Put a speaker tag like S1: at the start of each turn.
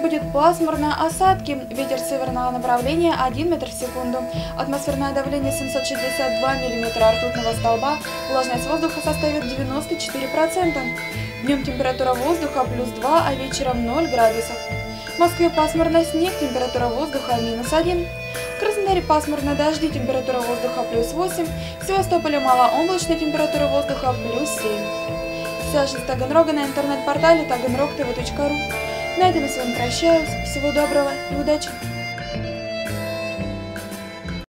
S1: будет пасмурно, осадки, ветер северного направления 1 метр в секунду, атмосферное давление 762 миллиметра ртутного столба, влажность воздуха составит 94%. Днем температура воздуха плюс 2, а вечером 0 градусов. В Москве пасмурно снег, температура воздуха минус 1. В Краснодаре пасмурно дожди, температура воздуха плюс 8. В Севастополе малооблачная температура воздуха плюс 7. Свяжись с Таганрога на интернет-портале taganrogtv.ru. На этом я с вами прощаюсь. Всего доброго и удачи!